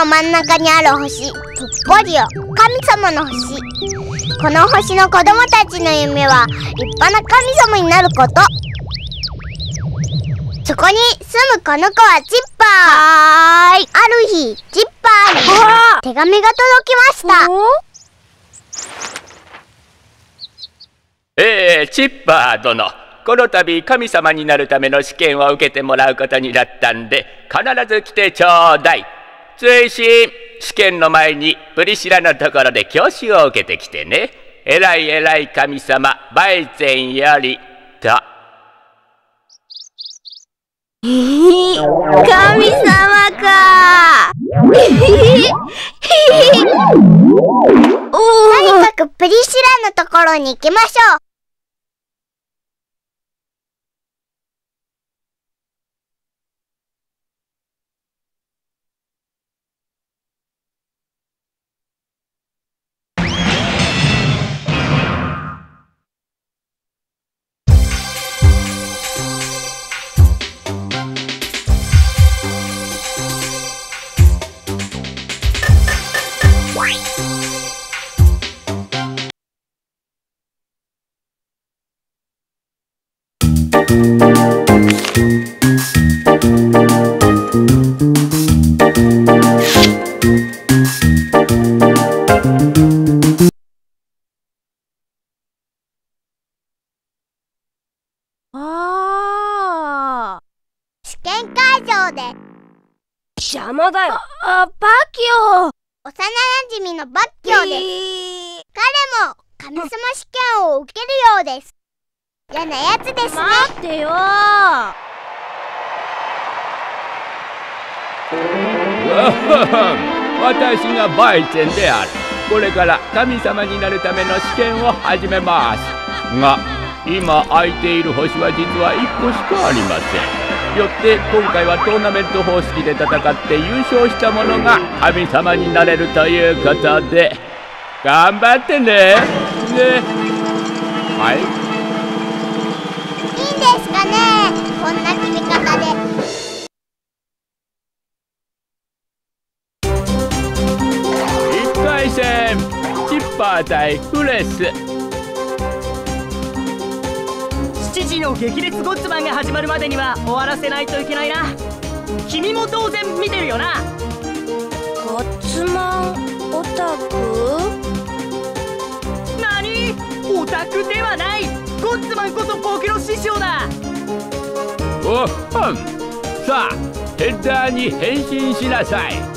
の真ん中にある星トッポリオ神様の星。この星の子供たちの夢は立派な神様になること。そこに住むこの子はチッパー。はーいある日チッパーに手紙が届きました。えー、チッパー殿。この度神様になるための試験を受けてもらうことになったんで必ず来てちょうだい追伸試験の前にプリシラのところで教習を受けてきてね。えらいえらい神様バイゼンよりと神様か。とにかくプリシラのところに行きましょう邪魔だよ。あバキオ幼馴染のバッキョです。彼も神様試験を受けるようです。嫌なやつですね。待ってよ。私がバイゼンである。これから神様になるための試験を始めます。が今空いている星は実は1個しかありませんよって今回はトーナメント方式で戦って優勝した者が神様になれるということで。頑張ってね。ね。はい。いいんですかね？こんな決め方で。1回戦チッパー対フレス時の激烈ゴッツマンが始まるまでには終わらせないといけないな。君も当然見てるよな。ゴッツマンオタク？何？オタクではない。ゴッツマンこそ僕の師匠だ。おっほんさあヘッダーに変身しなさい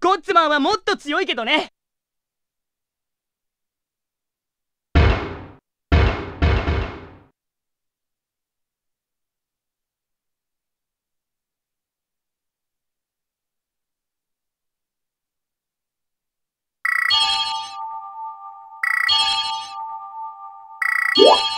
ゴッツマンはもっと強いけどね Yeah.